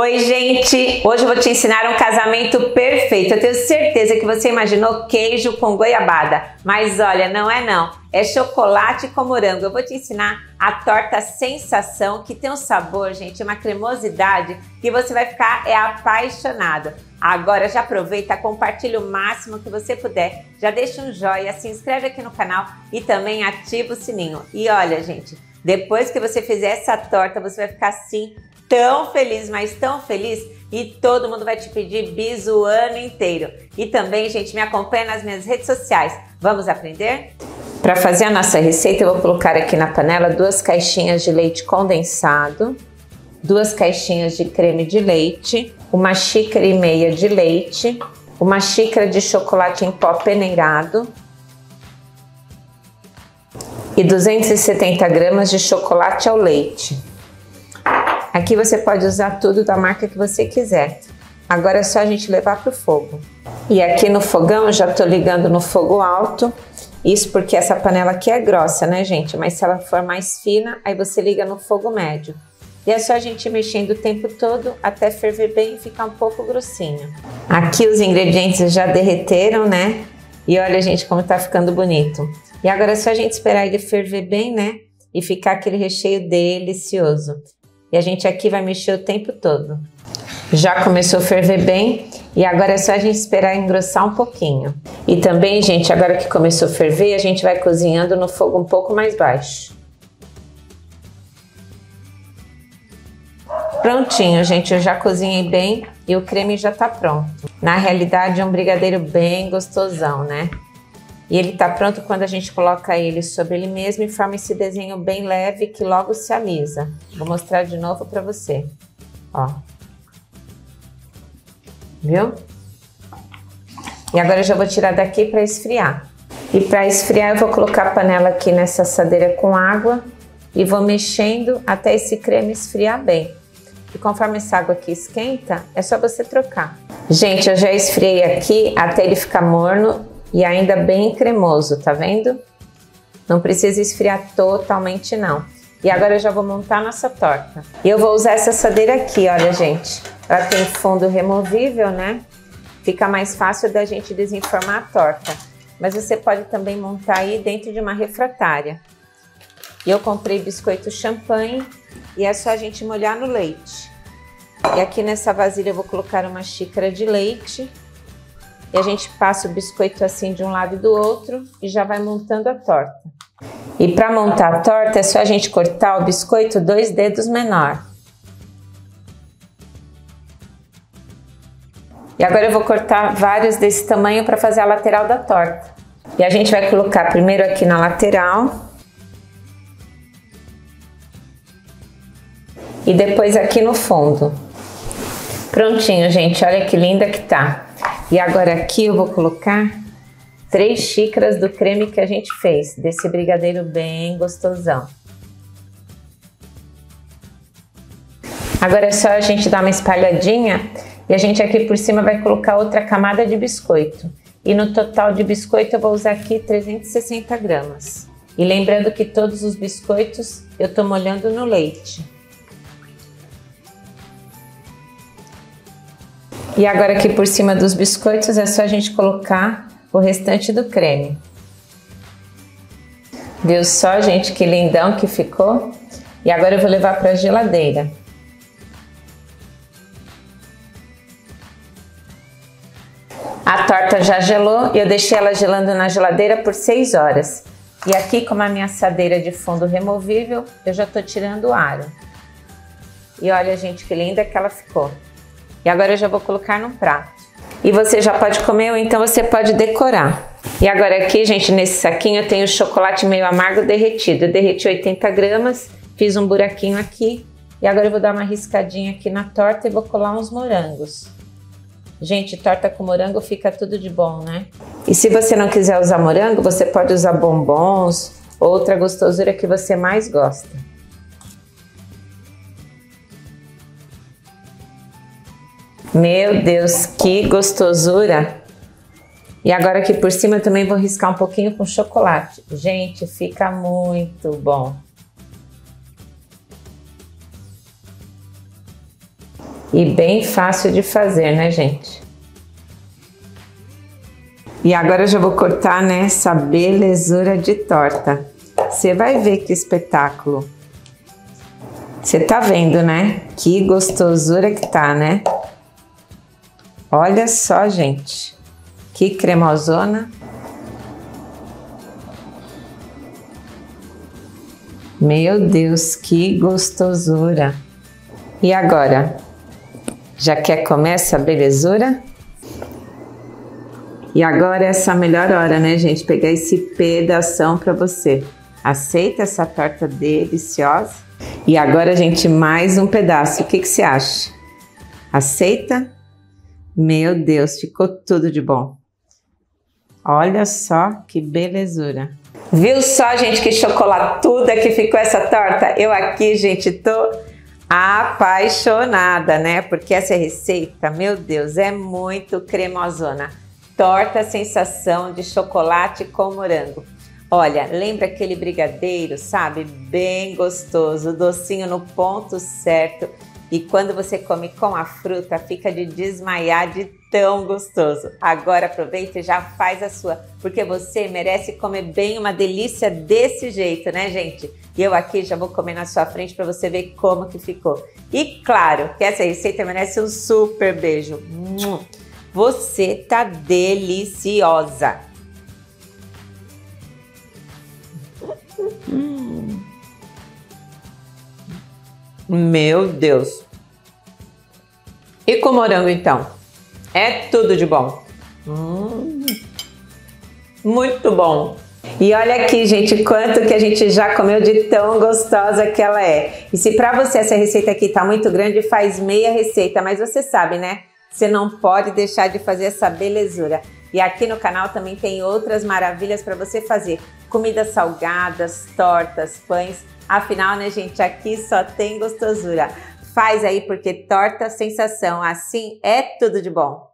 Oi, gente! Hoje eu vou te ensinar um casamento perfeito. Eu tenho certeza que você imaginou queijo com goiabada, mas olha, não é não. É chocolate com morango. Eu vou te ensinar a torta sensação, que tem um sabor, gente, uma cremosidade que você vai ficar é apaixonado. Agora já aproveita, compartilha o máximo que você puder. Já deixa um joinha, se inscreve aqui no canal e também ativa o sininho. E olha, gente, depois que você fizer essa torta, você vai ficar assim tão feliz, mas tão feliz e todo mundo vai te pedir bis o ano inteiro. E também, gente, me acompanha nas minhas redes sociais. Vamos aprender? Para fazer a nossa receita, eu vou colocar aqui na panela duas caixinhas de leite condensado, duas caixinhas de creme de leite, uma xícara e meia de leite, uma xícara de chocolate em pó peneirado e 270 gramas de chocolate ao leite. Aqui você pode usar tudo da marca que você quiser. Agora é só a gente levar para o fogo. E aqui no fogão já estou ligando no fogo alto. Isso porque essa panela aqui é grossa, né, gente? Mas se ela for mais fina, aí você liga no fogo médio. E é só a gente mexendo o tempo todo até ferver bem e ficar um pouco grossinho. Aqui os ingredientes já derreteram, né? E olha, gente, como tá ficando bonito. E agora é só a gente esperar ele ferver bem, né? E ficar aquele recheio delicioso. E a gente aqui vai mexer o tempo todo. Já começou a ferver bem e agora é só a gente esperar engrossar um pouquinho. E também, gente, agora que começou a ferver, a gente vai cozinhando no fogo um pouco mais baixo. Prontinho, gente, eu já cozinhei bem e o creme já tá pronto. Na realidade é um brigadeiro bem gostosão, né? E ele está pronto quando a gente coloca ele sobre ele mesmo e forma esse desenho bem leve que logo se alisa. Vou mostrar de novo para você. Ó. Viu? E agora eu já vou tirar daqui para esfriar. E para esfriar eu vou colocar a panela aqui nessa assadeira com água e vou mexendo até esse creme esfriar bem. E conforme essa água aqui esquenta, é só você trocar. Gente, eu já esfriei aqui até ele ficar morno e ainda bem cremoso, tá vendo? Não precisa esfriar totalmente não. E agora eu já vou montar nossa torta. E eu vou usar essa assadeira aqui, olha gente. Ela tem fundo removível, né? Fica mais fácil da gente desenformar a torta. Mas você pode também montar aí dentro de uma refratária. E eu comprei biscoito champanhe e é só a gente molhar no leite. E aqui nessa vasilha eu vou colocar uma xícara de leite e a gente passa o biscoito assim de um lado e do outro e já vai montando a torta. E para montar a torta é só a gente cortar o biscoito dois dedos menor. E agora eu vou cortar vários desse tamanho para fazer a lateral da torta. E a gente vai colocar primeiro aqui na lateral. E depois aqui no fundo. Prontinho, gente. Olha que linda que tá. E agora aqui eu vou colocar três xícaras do creme que a gente fez, desse brigadeiro bem gostosão. Agora é só a gente dar uma espalhadinha e a gente aqui por cima vai colocar outra camada de biscoito. E no total de biscoito eu vou usar aqui 360 gramas. E lembrando que todos os biscoitos eu tô molhando no leite. E agora aqui por cima dos biscoitos é só a gente colocar o restante do creme. Viu só, gente, que lindão que ficou? E agora eu vou levar para a geladeira. A torta já gelou e eu deixei ela gelando na geladeira por 6 horas. E aqui, com a minha assadeira de fundo removível, eu já tô tirando o aro. E olha, gente, que linda que ela ficou. E agora eu já vou colocar no prato. E você já pode comer ou então você pode decorar. E agora aqui, gente, nesse saquinho eu tenho chocolate meio amargo derretido. Eu derreti 80 gramas, fiz um buraquinho aqui. E agora eu vou dar uma riscadinha aqui na torta e vou colar uns morangos. Gente, torta com morango fica tudo de bom, né? E se você não quiser usar morango, você pode usar bombons, outra gostosura que você mais gosta. Meu Deus, que gostosura! E agora aqui por cima eu também vou riscar um pouquinho com chocolate. Gente, fica muito bom. E bem fácil de fazer, né, gente? E agora eu já vou cortar nessa belezura de torta. Você vai ver que espetáculo. Você tá vendo, né? Que gostosura que tá, né? Olha só, gente. Que cremosona. Meu Deus, que gostosura. E agora? Já quer comer essa belezura? E agora é essa melhor hora, né, gente? Pegar esse pedação para você. Aceita essa torta deliciosa? E agora, gente, mais um pedaço. O que, que você acha? Aceita? Meu Deus, ficou tudo de bom. Olha só que belezura. Viu só, gente, que chocolatuda que ficou essa torta? Eu aqui, gente, tô apaixonada, né? Porque essa receita, meu Deus, é muito cremosona torta sensação de chocolate com morango. Olha, lembra aquele brigadeiro, sabe? Bem gostoso, docinho no ponto certo. E quando você come com a fruta, fica de desmaiar de tão gostoso. Agora aproveita e já faz a sua, porque você merece comer bem uma delícia desse jeito, né, gente? E eu aqui já vou comer na sua frente para você ver como que ficou. E claro que essa receita merece um super beijo. Você tá deliciosa. Meu Deus. E com morango então? É tudo de bom. Hum, muito bom. E olha aqui, gente, quanto que a gente já comeu de tão gostosa que ela é. E se para você essa receita aqui tá muito grande, faz meia receita, mas você sabe, né? Você não pode deixar de fazer essa belezura. E aqui no canal também tem outras maravilhas para você fazer. Comidas salgadas, tortas, pães. Afinal, né, gente, aqui só tem gostosura. Faz aí porque torta sensação, assim é tudo de bom.